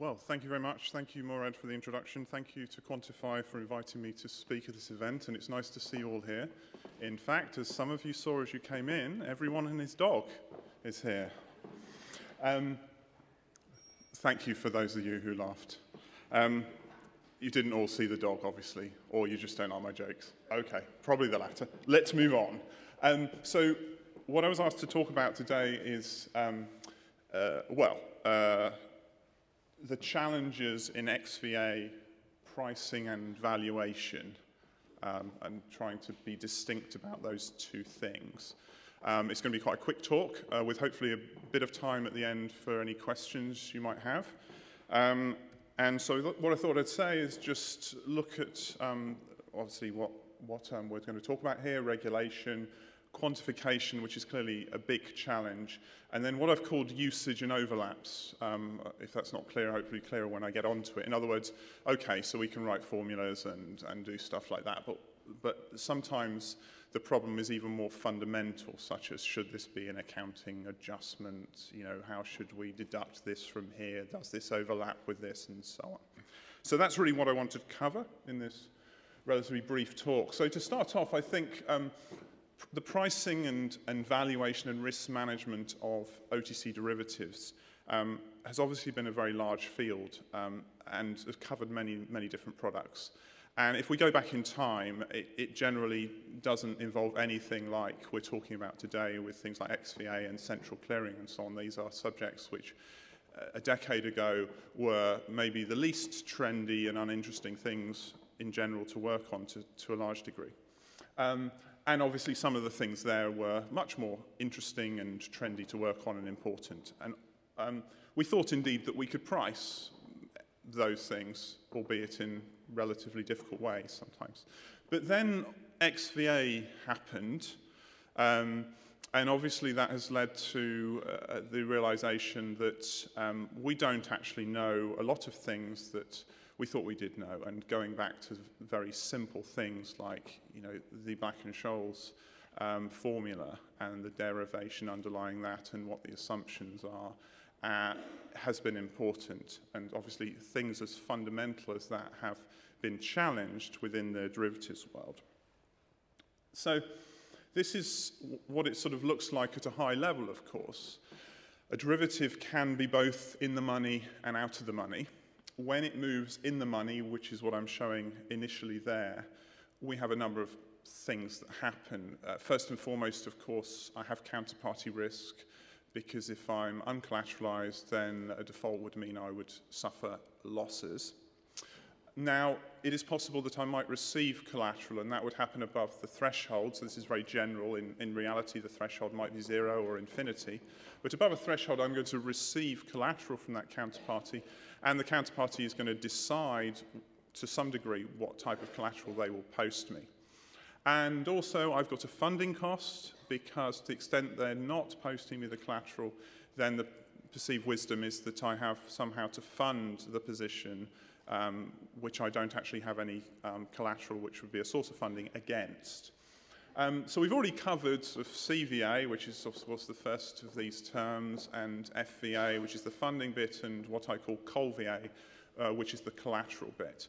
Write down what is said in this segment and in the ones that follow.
Well, thank you very much. Thank you, Morad, for the introduction. Thank you to Quantifi for inviting me to speak at this event, and it's nice to see you all here. In fact, as some of you saw as you came in, everyone and his dog is here. Um, thank you for those of you who laughed. Um, you didn't all see the dog, obviously, or you just don't like my jokes. Okay, probably the latter. Let's move on. Um, so, what I was asked to talk about today is, um, uh, well, uh, the challenges in XVA pricing and valuation um, and trying to be distinct about those two things. Um, it's going to be quite a quick talk uh, with hopefully a bit of time at the end for any questions you might have. Um, and so what I thought I'd say is just look at um, obviously what, what um, we're going to talk about here, regulation, quantification, which is clearly a big challenge, and then what I've called usage and overlaps. Um, if that's not clear, hopefully clearer when I get onto it. In other words, okay, so we can write formulas and, and do stuff like that, but, but sometimes the problem is even more fundamental, such as should this be an accounting adjustment? You know, how should we deduct this from here? Does this overlap with this? And so on. So that's really what I wanted to cover in this relatively brief talk. So to start off, I think um, the pricing and, and valuation and risk management of OTC derivatives um, has obviously been a very large field um, and has covered many, many different products. And if we go back in time, it, it generally doesn't involve anything like we're talking about today with things like XVA and central clearing and so on. These are subjects which uh, a decade ago were maybe the least trendy and uninteresting things in general to work on to, to a large degree. Um, and obviously some of the things there were much more interesting and trendy to work on and important. And um, we thought indeed that we could price those things, albeit in relatively difficult ways sometimes. But then XVA happened, um, and obviously that has led to uh, the realization that um, we don't actually know a lot of things that we thought we did know. And going back to very simple things like, you know, the Black and Scholes um, formula and the derivation underlying that and what the assumptions are uh, has been important. And obviously things as fundamental as that have been challenged within the derivatives world. So this is what it sort of looks like at a high level, of course. A derivative can be both in the money and out of the money when it moves in the money, which is what I'm showing initially there, we have a number of things that happen. Uh, first and foremost, of course, I have counterparty risk because if I'm uncollateralized, then a default would mean I would suffer losses. Now, it is possible that I might receive collateral, and that would happen above the threshold. So this is very general. In, in reality, the threshold might be zero or infinity. But above a threshold, I'm going to receive collateral from that counterparty, and the counterparty is going to decide to some degree what type of collateral they will post me. And also, I've got a funding cost because to the extent they're not posting me the collateral, then the perceived wisdom is that I have somehow to fund the position, um, which I don't actually have any um, collateral, which would be a source of funding against. Um, so we've already covered sort of CVA, which is of course the first of these terms, and FVA, which is the funding bit, and what I call COLVA, uh, which is the collateral bit.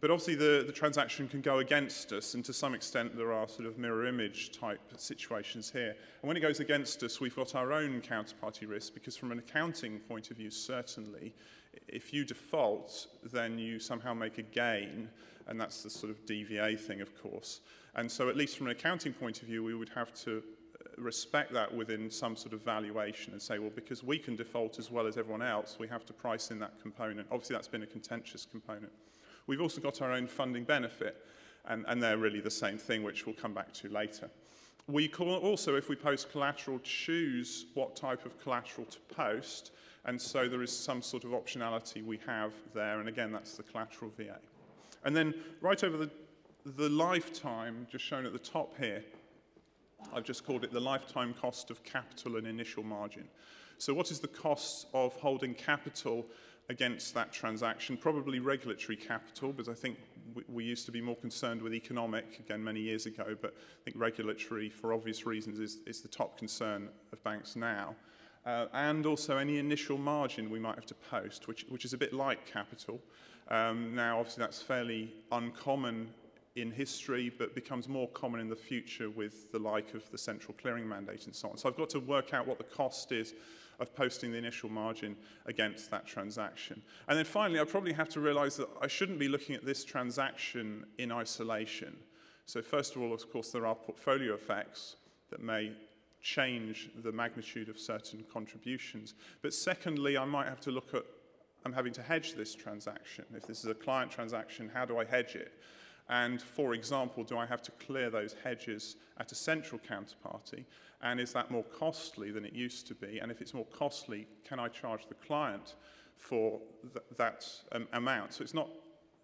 But obviously the, the transaction can go against us, and to some extent there are sort of mirror image type situations here. And when it goes against us, we've got our own counterparty risk, because from an accounting point of view, certainly, if you default, then you somehow make a gain, and that's the sort of DVA thing, of course. And so at least from an accounting point of view, we would have to uh, respect that within some sort of valuation and say, well, because we can default as well as everyone else, we have to price in that component. Obviously, that's been a contentious component. We've also got our own funding benefit, and, and they're really the same thing, which we'll come back to later. We also, if we post collateral, choose what type of collateral to post, and so there is some sort of optionality we have there, and again, that's the collateral VA. And then right over the, the lifetime, just shown at the top here, I've just called it the lifetime cost of capital and initial margin. So what is the cost of holding capital against that transaction? Probably regulatory capital, because I think we, we used to be more concerned with economic, again, many years ago, but I think regulatory, for obvious reasons, is, is the top concern of banks now. uh, and also any initial margin we might have to post, which, which is a bit like capital. Um, now, obviously, that's fairly uncommon in history, but becomes more common in the future with the like of the central clearing mandate and so on. So I've got to work out what the cost is of posting the initial margin against that transaction. And then finally, I probably have to realize that I shouldn't be looking at this transaction in isolation. So first of all, of course, there are portfolio effects that may change the magnitude of certain contributions. But secondly, I might have to look at, I'm having to hedge this transaction. If this is a client transaction, how do I hedge it? And for example, do I have to clear those hedges at a central counterparty? And is that more costly than it used to be? And if it's more costly, can I charge the client for th that um, amount? So it's not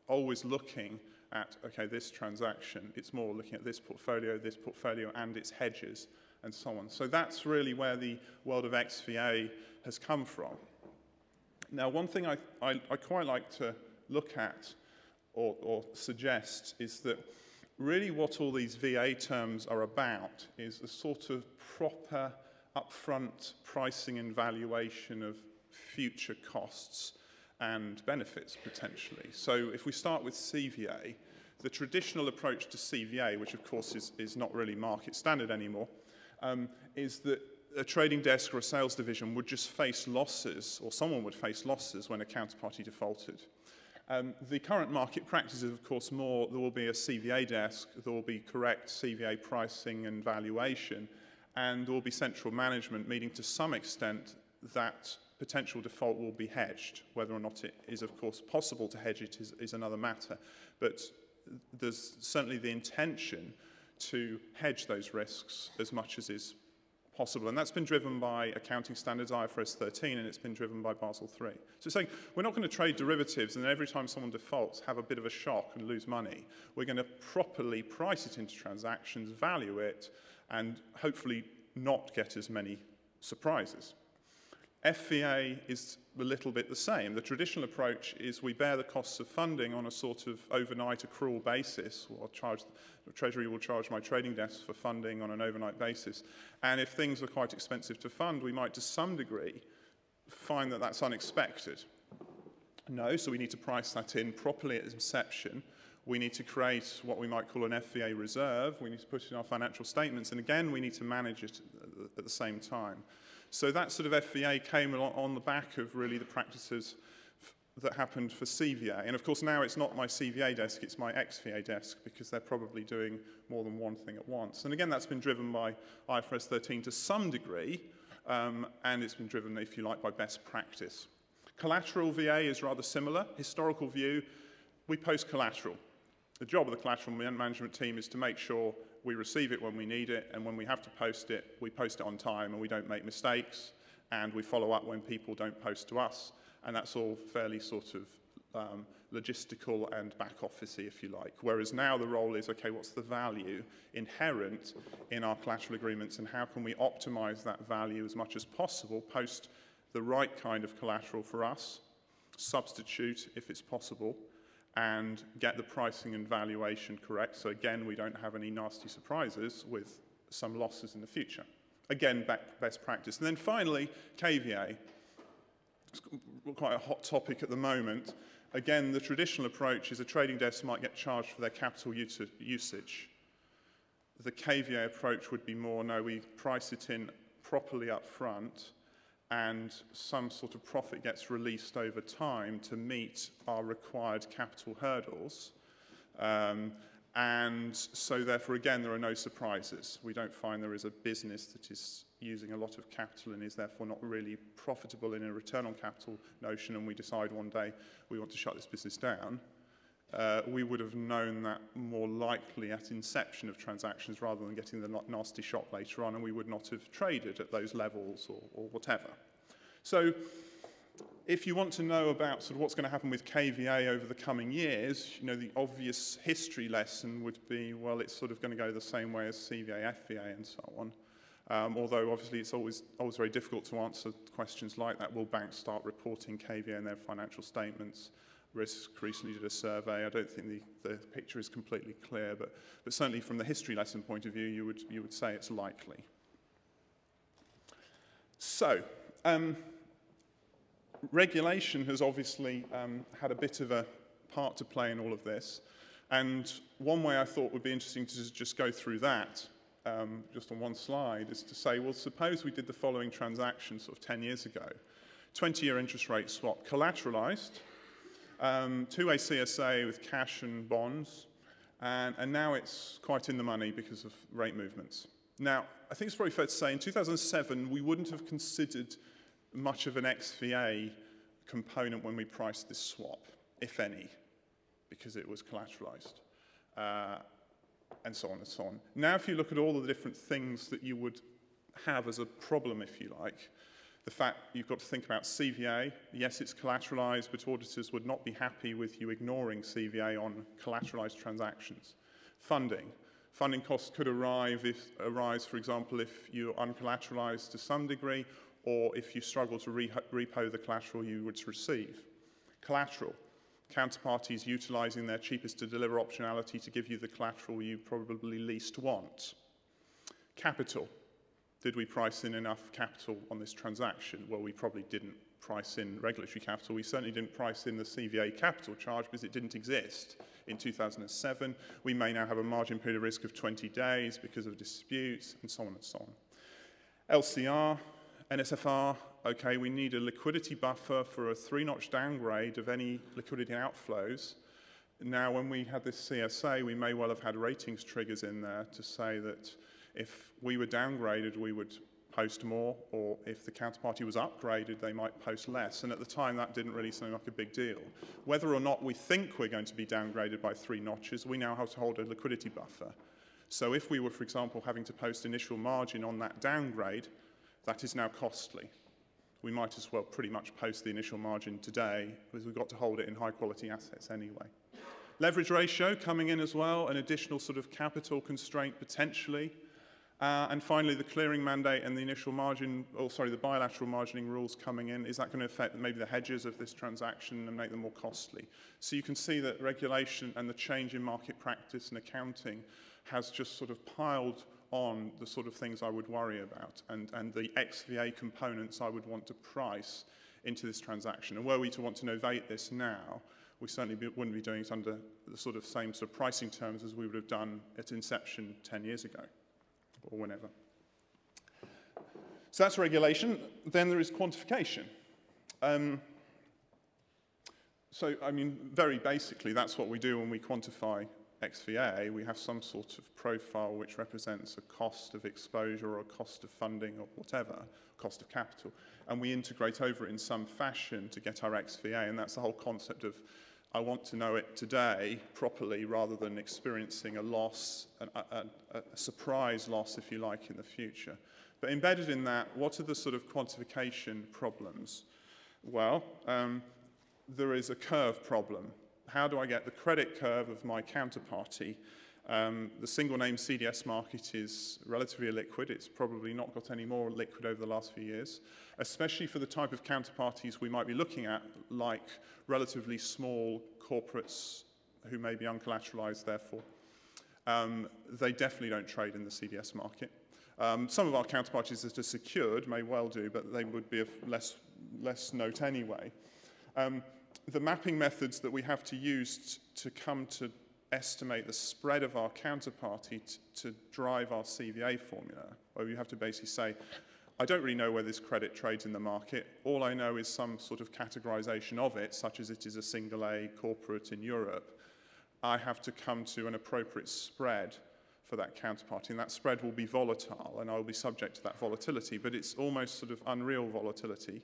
always looking at, okay, this transaction. It's more looking at this portfolio, this portfolio, and its hedges, and so on. So that's really where the world of XVA has come from. Now, one thing I, I, I quite like to look at or, or suggest is that really what all these VA terms are about is a sort of proper upfront pricing and valuation of future costs and benefits potentially. So if we start with CVA, the traditional approach to CVA, which of course is, is not really market standard anymore, um, is that a trading desk or a sales division would just face losses, or someone would face losses when a counterparty defaulted. Um, the current market practice is, of course, more there will be a CVA desk, there will be correct CVA pricing and valuation, and there will be central management, meaning to some extent that potential default will be hedged. Whether or not it is, of course, possible to hedge it is, is another matter. But there's certainly the intention to hedge those risks as much as is possible. And that's been driven by accounting standards IFRS 13 and it's been driven by Basel 3. So saying we're not going to trade derivatives and every time someone defaults have a bit of a shock and lose money. We're going to properly price it into transactions, value it, and hopefully not get as many surprises. FVA is a little bit the same. The traditional approach is we bear the costs of funding on a sort of overnight accrual basis. Charge, the Treasury will charge my trading desk for funding on an overnight basis. And if things are quite expensive to fund, we might to some degree find that that's unexpected. No, so we need to price that in properly at inception. We need to create what we might call an FVA reserve. We need to put it in our financial statements. And again, we need to manage it at the same time. So that sort of FVA came on the back of really the practices that happened for CVA. And of course now it's not my CVA desk, it's my XVA desk because they're probably doing more than one thing at once. And again, that's been driven by IFRS 13 to some degree, um, and it's been driven, if you like, by best practice. Collateral VA is rather similar. Historical view, we post collateral. The job of the collateral management team is to make sure we receive it when we need it, and when we have to post it, we post it on time and we don't make mistakes, and we follow up when people don't post to us, and that's all fairly sort of um, logistical and back officey, if you like. Whereas now the role is, okay, what's the value inherent in our collateral agreements, and how can we optimize that value as much as possible, post the right kind of collateral for us, substitute if it's possible, and get the pricing and valuation correct. So again, we don't have any nasty surprises with some losses in the future. Again, best practice. And then finally, KVA. It's quite a hot topic at the moment. Again, the traditional approach is a trading desk might get charged for their capital usage. The KVA approach would be more, no, we price it in properly up front and some sort of profit gets released over time to meet our required capital hurdles. Um, and so therefore, again, there are no surprises. We don't find there is a business that is using a lot of capital and is therefore not really profitable in a return on capital notion and we decide one day we want to shut this business down. Uh, we would have known that more likely at inception of transactions rather than getting the nasty shock later on, and we would not have traded at those levels or, or whatever. So if you want to know about sort of what's going to happen with KVA over the coming years, you know, the obvious history lesson would be, well, it's sort of going to go the same way as CVA, FVA, and so on. Um, although obviously it's always, always very difficult to answer questions like that. Will banks start reporting KVA in their financial statements? Risk recently did a survey. I don't think the, the picture is completely clear, but, but certainly from the history lesson point of view, you would, you would say it's likely. So, um, regulation has obviously um, had a bit of a part to play in all of this. And one way I thought would be interesting to just go through that, um, just on one slide, is to say, well, suppose we did the following transaction sort of 10 years ago. 20-year interest rate swap, collateralized, um, two-way CSA with cash and bonds, and, and now it's quite in the money because of rate movements. Now, I think it's probably fair to say in 2007, we wouldn't have considered much of an XVA component when we priced this swap, if any, because it was collateralized, uh, and so on and so on. Now, if you look at all the different things that you would have as a problem, if you like, the fact you've got to think about CVA. Yes, it's collateralized, but auditors would not be happy with you ignoring CVA on collateralized transactions. Funding. Funding costs could arrive if, arise, for example, if you're uncollateralized to some degree, or if you struggle to re repo the collateral you would receive. Collateral. Counterparties utilizing their cheapest to deliver optionality to give you the collateral you probably least want. Capital. Did we price in enough capital on this transaction? Well, we probably didn't price in regulatory capital. We certainly didn't price in the CVA capital charge because it didn't exist in 2007. We may now have a margin period of risk of 20 days because of disputes and so on and so on. LCR, NSFR, okay, we need a liquidity buffer for a three-notch downgrade of any liquidity outflows. Now, when we had this CSA, we may well have had ratings triggers in there to say that if we were downgraded, we would post more, or if the counterparty was upgraded, they might post less. And at the time, that didn't really seem like a big deal. Whether or not we think we're going to be downgraded by three notches, we now have to hold a liquidity buffer. So if we were, for example, having to post initial margin on that downgrade, that is now costly. We might as well pretty much post the initial margin today, because we've got to hold it in high quality assets anyway. Leverage ratio coming in as well, an additional sort of capital constraint potentially. Uh, and finally, the clearing mandate and the initial margin, or sorry, the bilateral margining rules coming in, is that going to affect maybe the hedges of this transaction and make them more costly? So you can see that regulation and the change in market practice and accounting has just sort of piled on the sort of things I would worry about and, and the XVA components I would want to price into this transaction. And were we to want to novate this now, we certainly be, wouldn't be doing it under the sort of same sort of pricing terms as we would have done at inception 10 years ago or whenever. So that's regulation. Then there is quantification. Um, so, I mean, very basically, that's what we do when we quantify XVA. We have some sort of profile which represents a cost of exposure or a cost of funding or whatever, cost of capital, and we integrate over it in some fashion to get our XVA, and that's the whole concept of I want to know it today properly rather than experiencing a loss, a, a, a, surprise loss, if you like, in the future. But embedded in that, what are the sort of quantification problems? Well, um, there is a curve problem. How do I get the credit curve of my counterparty um, the single name CDS market is relatively illiquid. It's probably not got any more liquid over the last few years, especially for the type of counterparties we might be looking at, like relatively small corporates who may be uncollateralized, therefore. Um, they definitely don't trade in the CDS market. Um, some of our counterparties that are secured may well do, but they would be of less, less note anyway. Um, the mapping methods that we have to use to come to estimate the spread of our counterparty to drive our CVA formula, where you have to basically say, I don't really know where this credit trades in the market. All I know is some sort of categorization of it, such as it is a single A corporate in Europe. I have to come to an appropriate spread for that counterparty, and that spread will be volatile, and I will be subject to that volatility, but it's almost sort of unreal volatility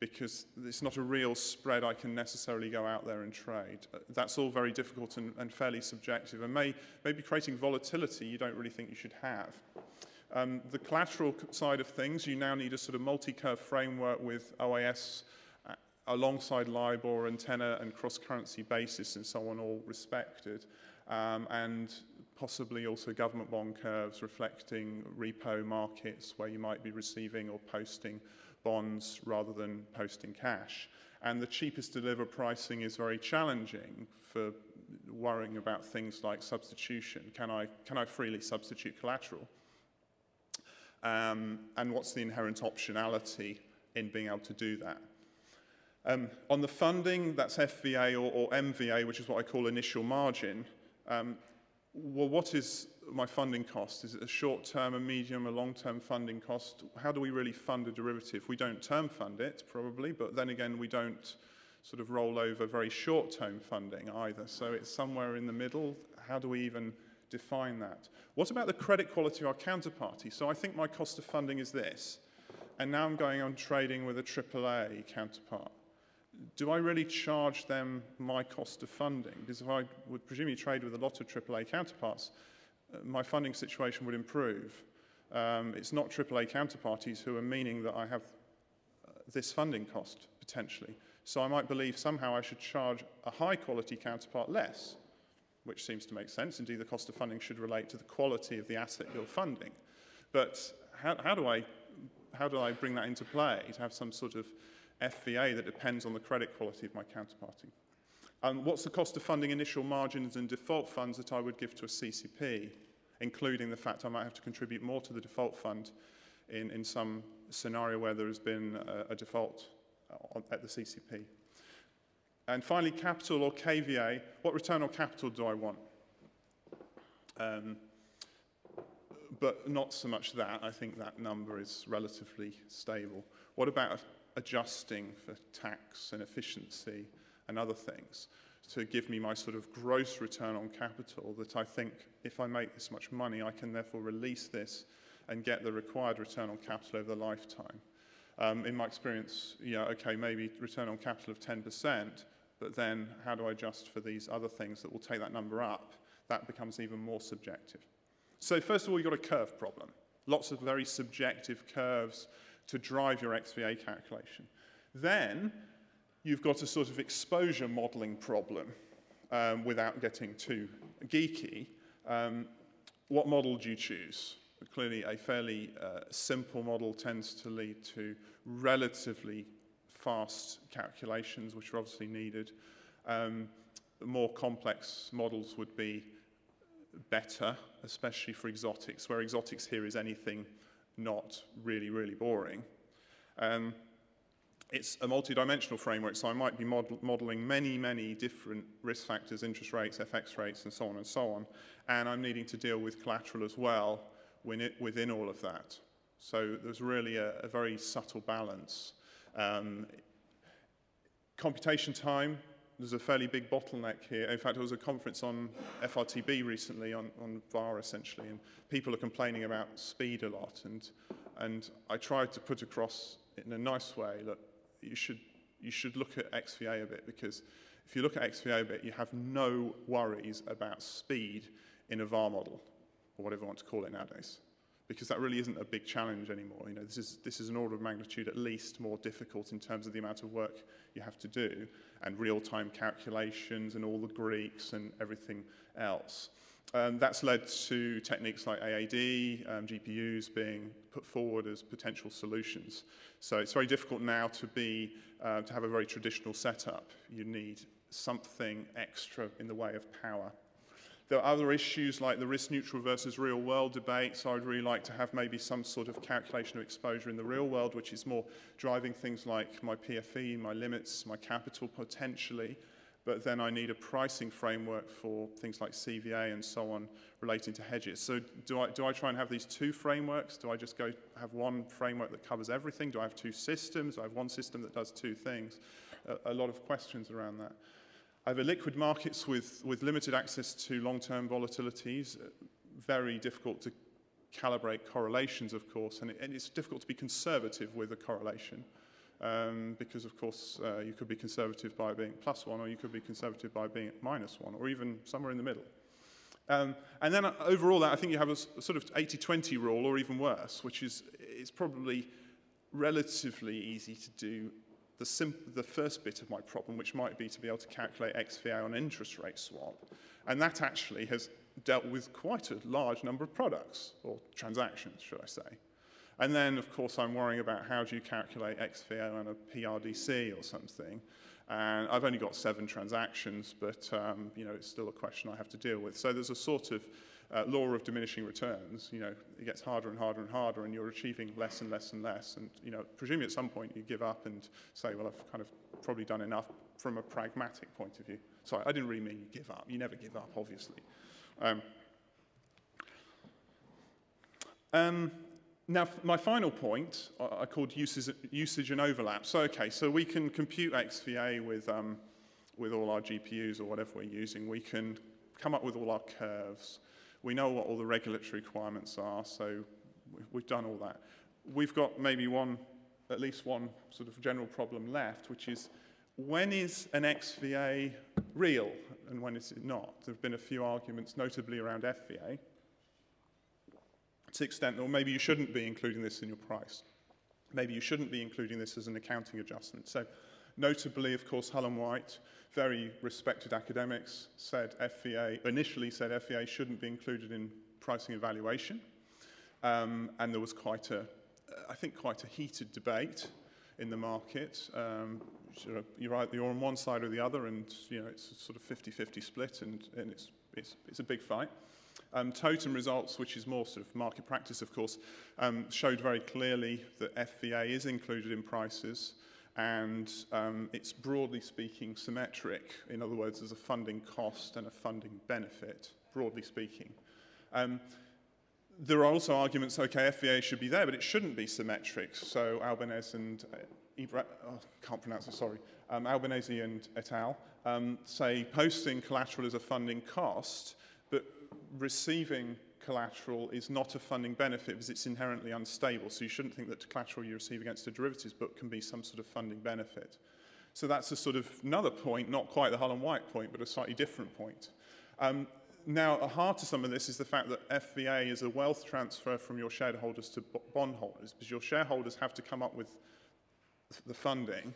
because it's not a real spread I can necessarily go out there and trade. Uh, that's all very difficult and, and fairly subjective and may, maybe creating volatility you don't really think you should have. Um, the collateral side of things, you now need a sort of multi-curve framework with OIS uh, alongside LIBOR and tenor and cross-currency basis and so on all respected. Um, and possibly also government bond curves reflecting repo markets where you might be receiving or posting bonds rather than posting cash. And the cheapest deliver pricing is very challenging for worrying about things like substitution. Can I, can I freely substitute collateral? Um, and what's the inherent optionality in being able to do that. Um, on the funding, that's FVA or, or, MVA, which is what I call initial margin. Um, well, what is my funding cost? Is it a short-term, a medium, a long-term funding cost? How do we really fund a derivative? We don't term fund it, probably, but then again, we don't sort of roll over very short-term funding either. So it's somewhere in the middle. How do we even define that? What about the credit quality of our counterparty? So I think my cost of funding is this, and now I'm going on trading with a AAA counterpart do I really charge them my cost of funding? Because if I would presumably trade with a lot of AAA counterparts, my funding situation would improve. Um, it's not AAA counterparties who are meaning that I have uh, this funding cost potentially. So I might believe somehow I should charge a high quality counterpart less, which seems to make sense. Indeed, the cost of funding should relate to the quality of the asset you're funding. But how, how, do, I, how do I bring that into play to have some sort of FVA that depends on the credit quality of my counterparty. What's the cost of funding initial margins and default funds that I would give to a CCP, including the fact I might have to contribute more to the default fund in, in some scenario where there has been a, a default on, at the CCP. And finally, capital or KVA. What return on capital do I want? Um, but not so much that. I think that number is relatively stable. What about adjusting for tax and efficiency and other things to give me my sort of gross return on capital that I think if I make this much money, I can therefore release this and get the required return on capital over the lifetime. Um, in my experience, yeah, okay, maybe return on capital of 10%, but then how do I adjust for these other things that will take that number up? That becomes even more subjective. So first of all, you've got a curve problem. Lots of very subjective curves to drive your XVA calculation. Then you've got a sort of exposure modeling problem um, without getting too geeky. Um, what model do you choose? Clearly, a fairly uh, simple model tends to lead to relatively fast calculations, which are obviously needed. Um, more complex models would be better, especially for exotics, where exotics here is anything not really, really boring. Um, it's a multi-dimensional framework, so I might be model modeling many, many different risk factors, interest rates, FX rates, and so on and so on. And I'm needing to deal with collateral as well within all of that. So there's really a, a very subtle balance. Um, computation time, there's a fairly big bottleneck here. In fact, there was a conference on FRTB recently on, on VAR essentially, and people are complaining about speed a lot. And, and I tried to put across in a nice way that you should, you should look at XVA a bit because if you look at XVA a bit, you have no worries about speed in a VAR model, or whatever you want to call it nowadays because that really isn't a big challenge anymore. You know, this is, this is an order of magnitude at least more difficult in terms of the amount of work you have to do and real-time calculations and all the Greeks and everything else. Um, that's led to techniques like AAD, um, GPUs being put forward as potential solutions. So it's very difficult now to be, uh, to have a very traditional setup. You need something extra in the way of power. There are other issues like the risk neutral versus real world debate. So I'd really like to have maybe some sort of calculation of exposure in the real world, which is more driving things like my PFE, my limits, my capital potentially. But then I need a pricing framework for things like CVA and so on relating to hedges. So do I, do I try and have these two frameworks? Do I just go have one framework that covers everything? Do I have two systems? Do I have one system that does two things? A, a lot of questions around that. I have a liquid markets with, with limited access to long-term volatilities, uh, very difficult to calibrate correlations, of course, and, it, and it's difficult to be conservative with a correlation um, because, of course, uh, you could be conservative by being plus one or you could be conservative by being minus one or even somewhere in the middle. Um, and then uh, overall, I think you have a, a sort of 80-20 rule or even worse, which is it's probably relatively easy to do the, the first bit of my problem, which might be to be able to calculate XVA on interest rate swap. And that actually has dealt with quite a large number of products, or transactions, should I say. And then, of course, I'm worrying about how do you calculate XVA and a PRDC or something. And I've only got seven transactions, but um, you know, it's still a question I have to deal with. So there's a sort of uh, law of diminishing returns. You know, it gets harder and harder and harder, and you're achieving less and less and less. And you know, presumably at some point you give up and say, well, I've kind of probably done enough from a pragmatic point of view. Sorry, I didn't really mean you give up. You never give up, obviously. Um, um, now, my final point I, called usage, usage and overlap. So, okay, so we can compute XVA with, um, with all our GPUs or whatever we're using. We can come up with all our curves. We know what all the regulatory requirements are, so we've done all that. We've got maybe one, at least one sort of general problem left, which is when is an XVA real and when is it not? There have been a few arguments, notably around FVA, to the extent that maybe you shouldn't be including this in your price. Maybe you shouldn't be including this as an accounting adjustment. So notably, of course, and White, very respected academics, said FVA, initially said FVA shouldn't be included in pricing evaluation. Um, and there was quite a, I think, quite a heated debate in the market. Um, you're right, you're on one side or the other, and you know it's a sort of 50-50 split, and, and it's, it's, it's a big fight. Um, totem results, which is more sort of market practice, of course, um, showed very clearly that FVA is included in prices and um, it's broadly speaking symmetric. In other words, there's a funding cost and a funding benefit, broadly speaking. Um, there are also arguments, okay, FVA should be there, but it shouldn't be symmetric. So Albanese and uh, Ibra, oh, can't pronounce it, sorry, um, Albanese and et al. Um, say posting collateral as a funding cost, receiving collateral is not a funding benefit because it's inherently unstable. So you shouldn't think that collateral you receive against a derivatives book can be some sort of funding benefit. So that's a sort of another point, not quite the Hull and White point, but a slightly different point. Um, now, a heart to some of this is the fact that FVA is a wealth transfer from your shareholders to bondholders, because your shareholders have to come up with the funding,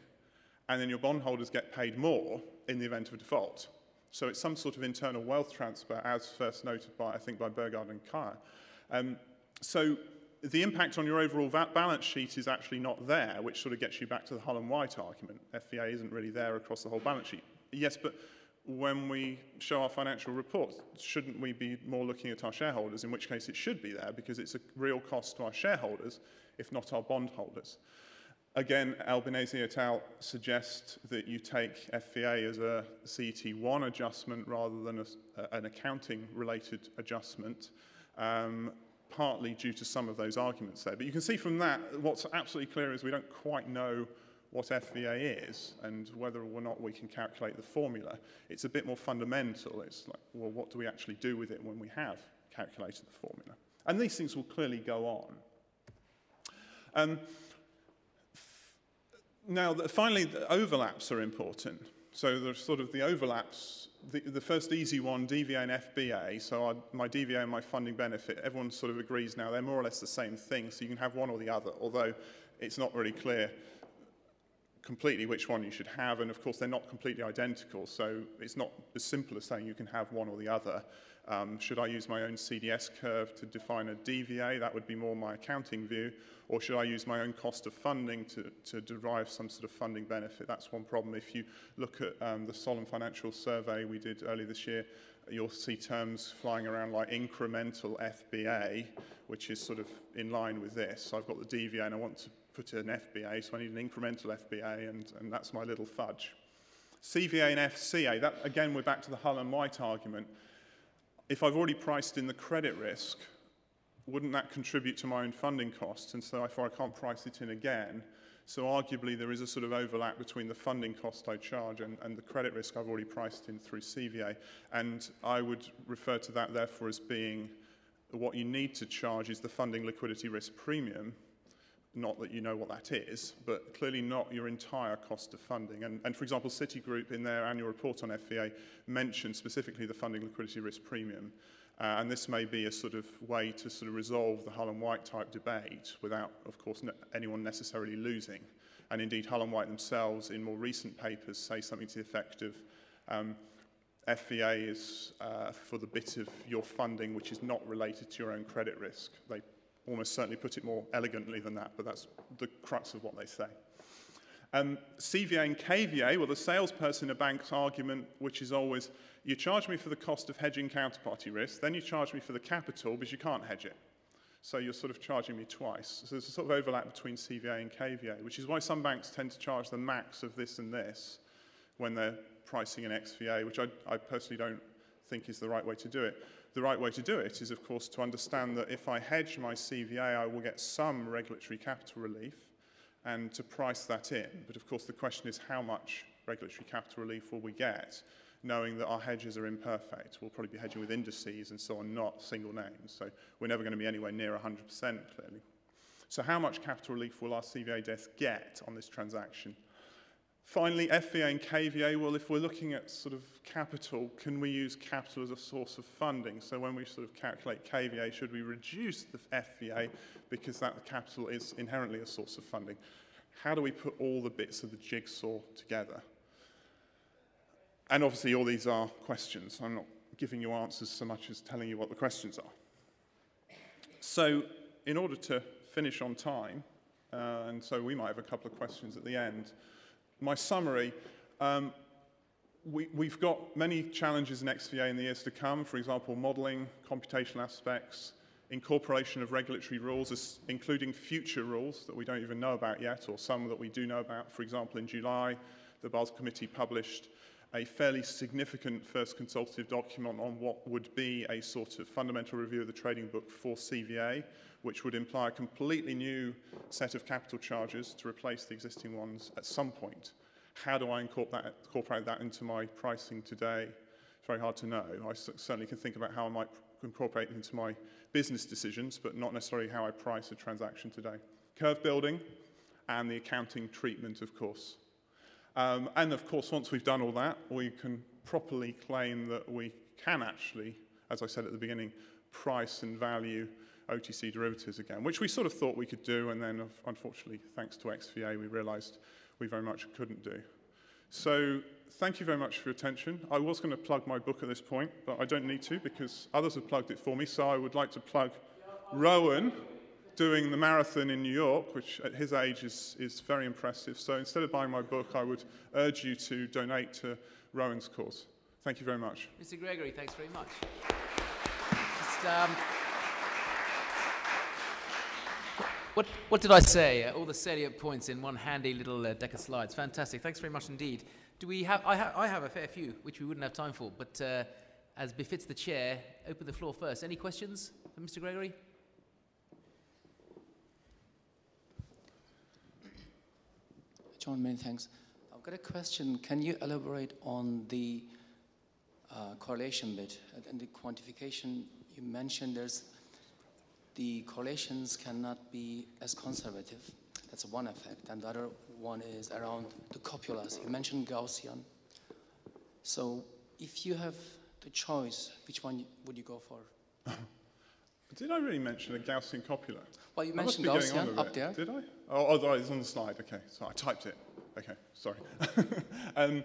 and then your bondholders get paid more in the event of default. So it's some sort of internal wealth transfer, as first noted by, I think, by Burgard and Kaya. Um, so the impact on your overall balance sheet is actually not there, which sort of gets you back to the Hull and White argument. FVA isn't really there across the whole balance sheet. Yes, but when we show our financial reports, shouldn't we be more looking at our shareholders, in which case it should be there because it's a real cost to our shareholders, if not our bondholders. Again, Albanese et al. suggest that you take FVA as a CET1 adjustment rather than a, an accounting-related adjustment, um, partly due to some of those arguments there. But you can see from that, what's absolutely clear is we don't quite know what FVA is and whether or not we can calculate the formula. It's a bit more fundamental. It's like, well, what do we actually do with it when we have calculated the formula? And these things will clearly go on. Um, now, finally, the overlaps are important. So there's sort of the overlaps. The, the first easy one, DVA and FBA. So our, my DVA and my funding benefit, everyone sort of agrees now they're more or less the same thing. So you can have one or the other, although it's not really clear completely which one you should have. And of course, they're not completely identical. So it's not as simple as saying you can have one or the other. Um, should I use my own CDS curve to define a DVA? That would be more my accounting view. Or should I use my own cost of funding to, to derive some sort of funding benefit? That's one problem. If you look at um, the Solum Financial Survey we did earlier this year, you'll see terms flying around like incremental FBA, which is sort of in line with this. So I've got the DVA and I want to put an FBA, so I need an incremental FBA, and, and that's my little fudge. CVA and FCA, that again, we're back to the Hull and White argument if I've already priced in the credit risk, wouldn't that contribute to my own funding costs? And so therefore I can't price it in again. So arguably there is a sort of overlap between the funding cost I charge and, and the credit risk I've already priced in through CVA. And I would refer to that therefore as being what you need to charge is the funding liquidity risk premium, not that you know what that is, but clearly not your entire cost of funding. And, and for example, Citigroup in their annual report on FVA mentioned specifically the funding liquidity risk premium. Uh, and this may be a sort of way to sort of resolve the Hull and White type debate without, of course, ne anyone necessarily losing. And indeed, Hull and White themselves, in more recent papers, say something to the effect of um, FVA is uh, for the bit of your funding which is not related to your own credit risk. They almost certainly put it more elegantly than that, but that's the crux of what they say. Um, CVA and KVA, well, the salesperson in a bank's argument, which is always, you charge me for the cost of hedging counterparty risk, then you charge me for the capital because you can't hedge it. So you're sort of charging me twice. So there's a sort of overlap between CVA and KVA, which is why some banks tend to charge the max of this and this when they're pricing an XVA, which I, I personally don't think is the right way to do it. The right way to do it is, of course, to understand that if I hedge my CVA, I will get some regulatory capital relief and to price that in. But of course, the question is how much regulatory capital relief will we get, knowing that our hedges are imperfect. We'll probably be hedging with indices and so on, not single names. So we're never going to be anywhere near 100% clearly. So how much capital relief will our CVA desk get on this transaction? Finally, FVA and KVA, well, if we're looking at sort of capital, can we use capital as a source of funding? So when we sort of calculate KVA, should we reduce the FVA because that capital is inherently a source of funding? How do we put all the bits of the jigsaw together? And obviously, all these are questions. I'm not giving you answers so much as telling you what the questions are. So, in order to finish on time, uh, and so we might have a couple of questions at the end, my summary, um, we, we've got many challenges in XVA in the years to come, for example, modeling, computational aspects, incorporation of regulatory rules, including future rules that we don't even know about yet, or some that we do know about. For example, in July, the Basel Committee published a fairly significant first consultative document on what would be a sort of fundamental review of the trading book for CVA, which would imply a completely new set of capital charges to replace the existing ones at some point. How do I incorporate that, into my pricing today? It's very hard to know. I certainly can think about how I might incorporate it into my business decisions, but not necessarily how I price a transaction today. Curve building and the accounting treatment, of course. Um, and of course, once we've done all that, we can properly claim that we can actually, as I said at the beginning, price and value OTC derivatives again, which we sort of thought we could do, and then unfortunately, thanks to XVA, we realized we very much couldn't do. So thank you very much for your attention. I was going to plug my book at this point, but I don't need to because others have plugged it for me, so I would like to plug Rowan doing the marathon in New York, which at his age is, is very impressive. So instead of buying my book, I would urge you to donate to Rowan's cause. Thank you very much. Mr. Gregory, thanks very much. Just, um, what, what did I say? Uh, all the salient points in one handy little uh, deck of slides. Fantastic. Thanks very much indeed. Do we have? I, ha I have a fair few, which we wouldn't have time for, but uh, as befits the chair, open the floor first. Any questions for Mr. Gregory? Jon, many thanks. I've got a question. Can you elaborate on the uh, correlation bit and the quantification? You mentioned there's the correlations cannot be as conservative. That's one effect. And the other one is around the copulas. You mentioned Gaussian. So if you have the choice, which one would you go for? Did I really mention a Gaussian copula? Well, you mentioned Gaussian up there. Did I? Oh, oh, it's on the slide. Okay, so I typed it. Okay, sorry. um,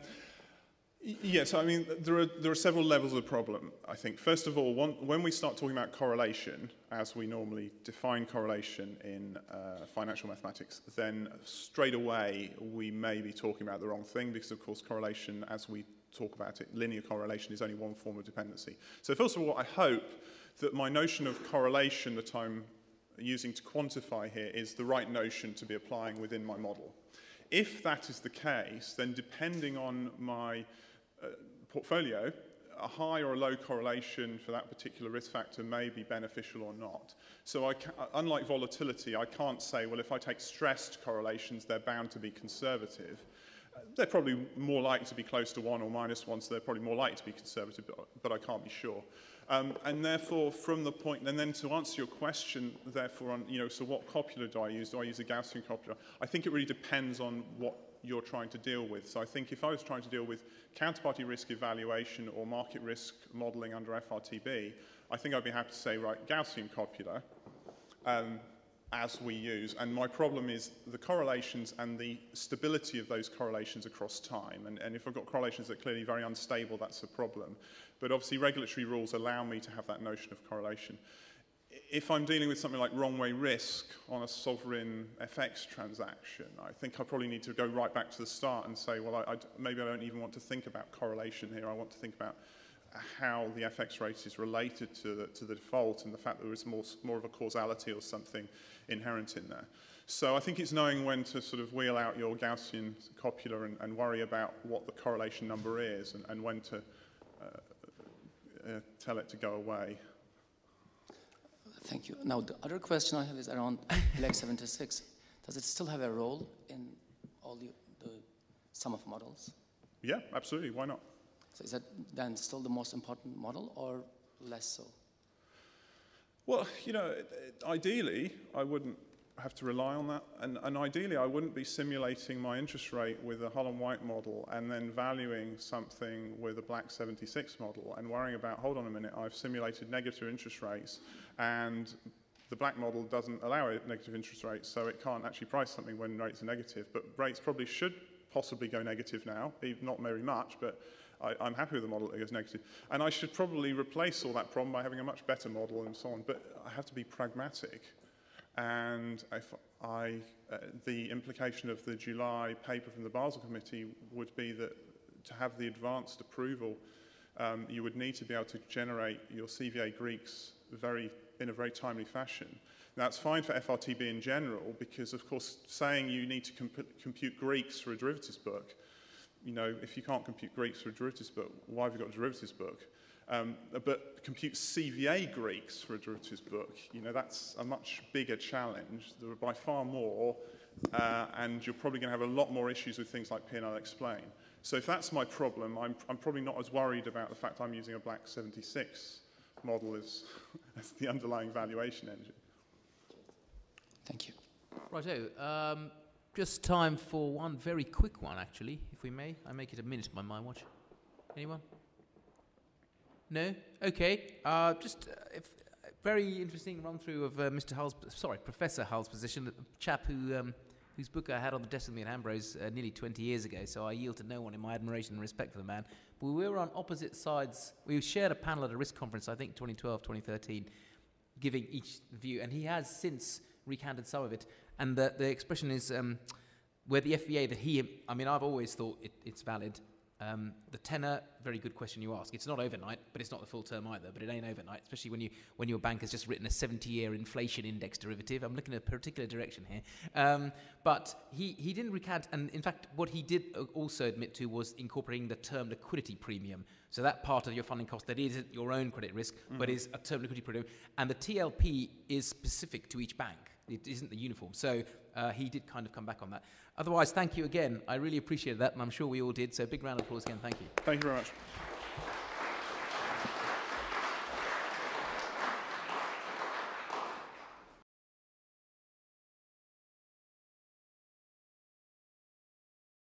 Yes, I mean, there are, there are several levels of problem, I think. First of all, one, when we start talking about correlation, as we normally define correlation in uh, financial mathematics, then straight away we may be talking about the wrong thing because, of course, correlation, as we talk about it, linear correlation is only one form of dependency. So first of all, I hope that my notion of correlation that I'm using to quantify here is the right notion to be applying within my model. If that is the case, then depending on my uh, portfolio, a high or a low correlation for that particular risk factor may be beneficial or not. So I unlike volatility, I can't say, well, if I take stressed correlations, they're bound to be conservative. Uh, they're probably more likely to be close to one or minus one, so they're probably more likely to be conservative, but, but I can't be sure. Um, and therefore, from the point, and then to answer your question, therefore, on, you know, so what copula do I use? Do I use a Gaussian copula? I think it really depends on what you're trying to deal with. So I think if I was trying to deal with counterparty risk evaluation or market risk modeling under FRTB, I think I'd be happy to say, right, Gaussian copula, um, as we use. And my problem is the correlations and the stability of those correlations across time. And, and if I've got correlations that are clearly very unstable, that's a problem. But obviously regulatory rules allow me to have that notion of correlation if I'm dealing with something like wrong way risk on a sovereign FX transaction, I think I probably need to go right back to the start and say, well, I, I, maybe I don't even want to think about correlation here. I want to think about how the FX rate is related to the, to the default and the fact that there is more, more of a causality or something inherent in there. So I think it's knowing when to sort of wheel out your Gaussian copula and, and worry about what the correlation number is and, and when to uh, uh, tell it to go away. Thank you. Now, the other question I have is around Black 76. Does it still have a role in all the, the sum of models? Yeah, absolutely. Why not? So is that then still the most important model or less so? Well, you know, ideally, I wouldn't have to rely on that. And, and ideally, I wouldn't be simulating my interest rate with a Hull and White model and then valuing something with a Black 76 model and worrying about, hold on a minute, I've simulated negative interest rates and the black model doesn't allow negative interest rates, so it can't actually price something when rates are negative. But rates probably should possibly go negative now, not very much, but I, I'm happy with the model that goes negative. And I should probably replace all that problem by having a much better model and so on. But I have to be pragmatic. And if I, uh, the implication of the July paper from the Basel Committee would be that to have the advanced approval, um, you would need to be able to generate your CVA Greeks very, in a very timely fashion. That's fine for FRTB in general because, of course, saying you need to comp compute Greeks for a derivatives book, you know, if you can't compute Greeks for a derivatives book, why have you got a derivatives book? Um, but compute CVA Greeks for a derivatives book, you know, that's a much bigger challenge. There are by far more, uh, and you're probably going to have a lot more issues with things like P&L explain. So if that's my problem, I'm, I'm probably not as worried about the fact I'm using a black 76 model as, as the underlying valuation engine. Thank you. Righto. Um, just time for one very quick one, actually, if we may. I make it a minute on my watch. Anyone? No? Okay. Uh, just uh, if, uh, very interesting run through of uh, Mr. Hull's, sorry, Professor Hull's position, the chap who, um, whose book I had on the desk with me at Ambrose uh, nearly 20 years ago, so I yield to no one in my admiration and respect for the man. But we were on opposite sides. We shared a panel at a risk conference, I think 2012, 2013, giving each view, and he has since recanted some of it. And the, the expression is um, where the FVA that he, I mean, I've always thought it, it's valid. Um, the tenor, very good question you ask. It's not overnight, but it's not the full term either. But it ain't overnight, especially when you when your bank has just written a 70-year inflation index derivative. I'm looking at a particular direction here. Um, but he he didn't recant, and in fact, what he did also admit to was incorporating the term liquidity premium. So that part of your funding cost that isn't your own credit risk, mm-hmm. but is a term liquidity premium, and the TLP is specific to each bank. It isn't the uniform. So uh, he did kind of come back on that. Otherwise, thank you again. I really appreciate that, and I'm sure we all did. So big round of applause again. Thank you. Thank you very much.